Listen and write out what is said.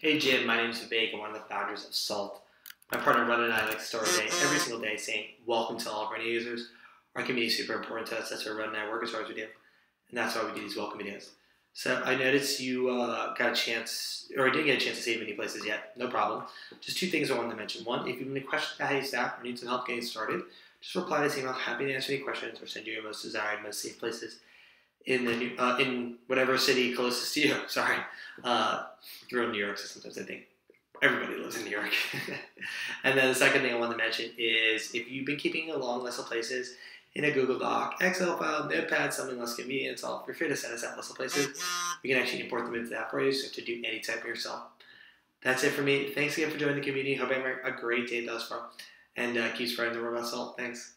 Hey Jim, my name is Vivek. I'm one of the founders of Salt. My partner Run and I like to start day every single day saying, Welcome to all of our new users. Our community is super important to us. That's why Run and I work as hard as we do. And that's why we do these welcome videos. So I noticed you uh, got a chance, or I didn't get a chance to save any places yet. No problem. Just two things I wanted to mention. One, if you have any questions about how you staff or need some help getting started, just reply to this email. Happy to answer any questions or send you your most desired, most safe places in the new, uh, in whatever city closest to you. Sorry, uh, you're in New York, so sometimes I think everybody lives in New York. and then the second thing I want to mention is if you've been keeping a long list of places in a Google Doc, Excel file, Notepad, something less convenient, so feel free to send us that list of places. We can actually import them into that for you, so you to do any type of yourself. That's it for me. Thanks again for joining the community. Hope you have a great day thus far. And uh, keep spreading the word about salt. Thanks.